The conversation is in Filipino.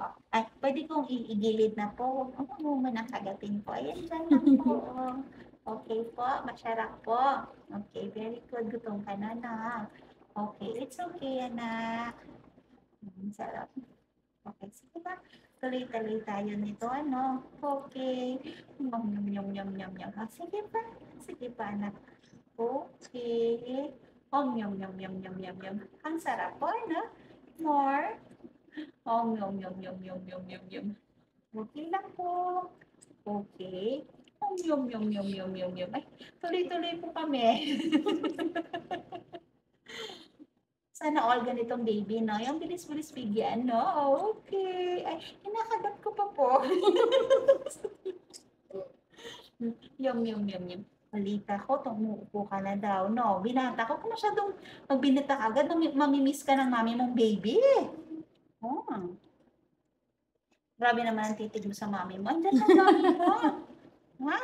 Oh, ay, pwede kong i igilid na po. Huwag mo muna kagatin po. Ayan, dyan lang po. Okay po, masarap po. Okay, very good. Gutom ka na, na. Okay, it's okay, anak. Mm, sarap. Okay, sige ba? Tuloy-tuloy tayo nito, ano? Okay. Yum, yum, yum, yum, yum, yum. Sige pa. Sige pa, anak. Okay. Om, yum, yum, yum, yum, yum, yum. Ang sarap po, ano? More. Om, yum, yum, yum, yum, yum, yum, yum. Okay lang po. Okay. Om, yum, yum, yum, yum, yum, yum. Ay, tuloy-tuloy po kami. Sana all ganitong baby, no? Yung bilis-bilis bigyan, no? Okay. Ay, kinakagat ko pa po. yum, yum, yum, yum. Balita ko, tumuupo ka na daw, no? Binata ko, kung masyadong pag binata ka agad, mamimiss ka ng mami mong baby. Grabe naman ang titig mo sa mami mo. Andiyan ang mami mo. Ha?